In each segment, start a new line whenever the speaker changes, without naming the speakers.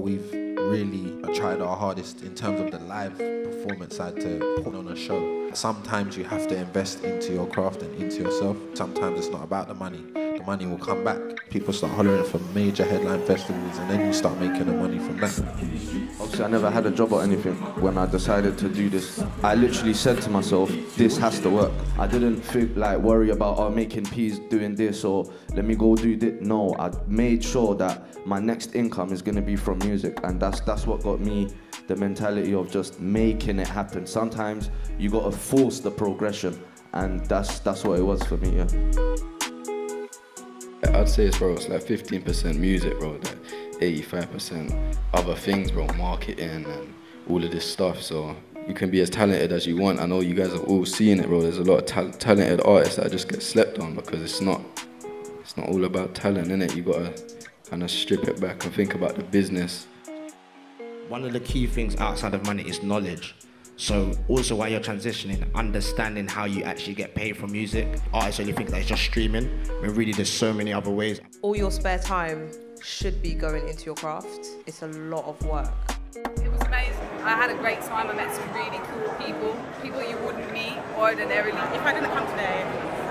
We've really tried our hardest in terms of the live performance side to put on a show. Sometimes you have to invest into your craft and into yourself. Sometimes it's not about the money. The money will come back. People start hollering for major headline festivals and then you start making the money from that.
Obviously, I never had a job or anything when I decided to do this. I literally said to myself, this has to work. I didn't think, like worry about oh, making peas doing this or let me go do this. No, I made sure that my next income is going to be from music, and that's that's what got me the mentality of just making it happen. Sometimes you got to force the progression, and that's that's what it was for me. Yeah.
I'd say it's bro, it's like 15% music, bro. Like 85% other things, bro, marketing and all of this stuff. So you can be as talented as you want. I know you guys have all seen it, bro. There's a lot of ta talented artists that just get slept on because it's not, it's not all about talent, innit? You gotta kind of strip it back and think about the business.
One of the key things outside of money is knowledge. So also while you're transitioning, understanding how you actually get paid for music. Artists only think that it's just streaming, when really there's so many other ways.
All your spare time should be going into your craft. It's a lot of work.
It was amazing. I had a great time. I met some really cool people, people you wouldn't meet ordinarily. If I didn't come today,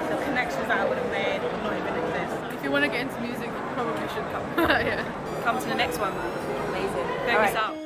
the connections that I would have made would not even exist.
If you want to get into music, you probably should come. yeah.
Come to the next one.
Amazing.
Check
All
us
right.
out.